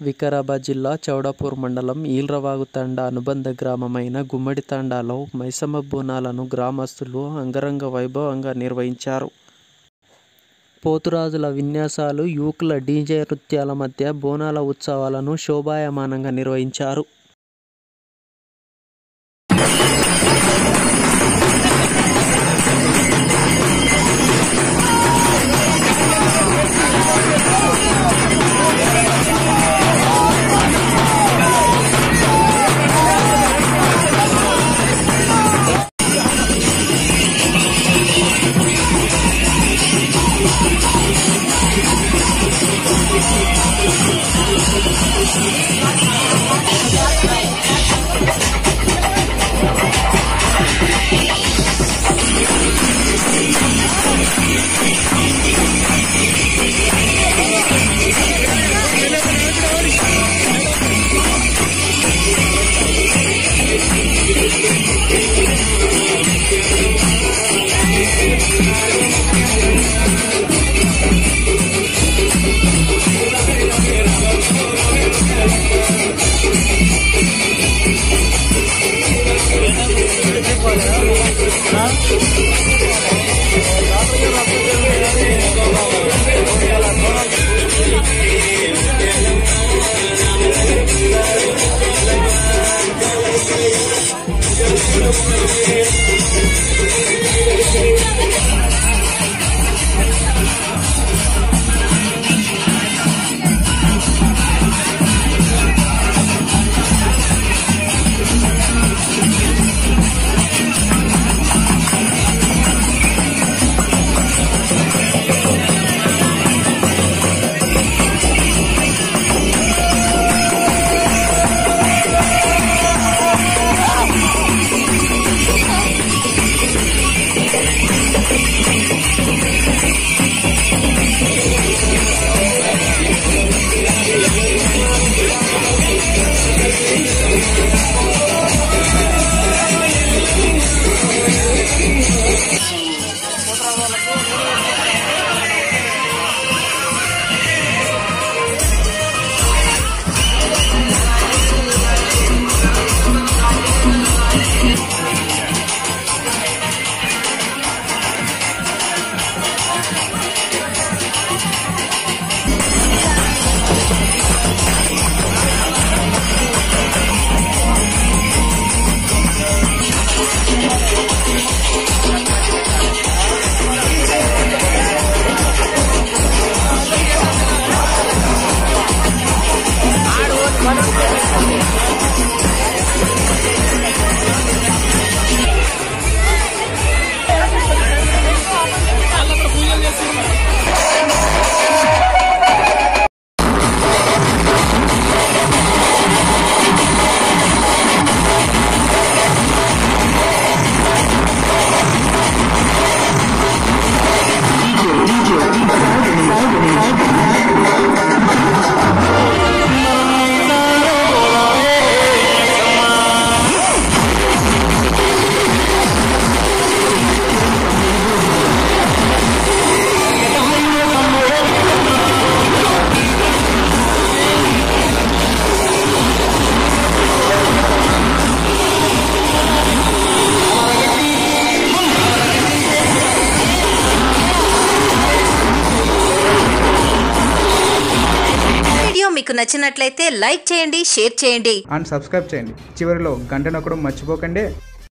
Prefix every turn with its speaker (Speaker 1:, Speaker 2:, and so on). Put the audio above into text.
Speaker 1: వికారాబాద్ జిల్లా చౌడాపూర్ మండలం ఈల్రవాగు తండా అనుబంధ గ్రామమైన గుమ్మడి తండాలో మైసమ్మ బోనాలను గ్రామస్తులు అంగరంగ వైభవంగా నిర్వహించారు. పోతురాజుల విన్యాసాలు యువకుల డీజే నృత్యాల మధ్య బోనాల ఉత్సవాలను శోభాయమానంగా నిర్వహించారు.
Speaker 2: Thank you. Música మీకు నచ్చినట్లయితే లైక్ చేయండి షేర్ చేయండి.
Speaker 3: అండ్ సబ్స్క్రైబ్ చేయండి. చివరిలో గంట నొక్కడం మర్చిపోకండి.